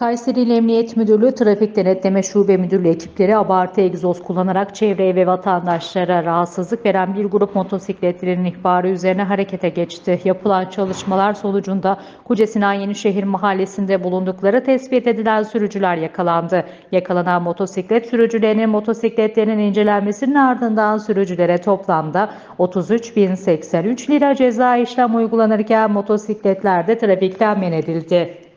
Kayseri İl Emniyet Müdürlüğü Trafik Denetleme Şube Müdürlüğü ekipleri abartı egzoz kullanarak çevreye ve vatandaşlara rahatsızlık veren bir grup motosikletlerin ihbarı üzerine harekete geçti. Yapılan çalışmalar sonucunda Kucesinan Yenişehir mahallesinde bulundukları tespit edilen sürücüler yakalandı. Yakalanan motosiklet sürücülerinin motosikletlerinin incelenmesinin ardından sürücülere toplamda 33.083 lira ceza işlem uygulanırken motosikletler de trafikten men edildi.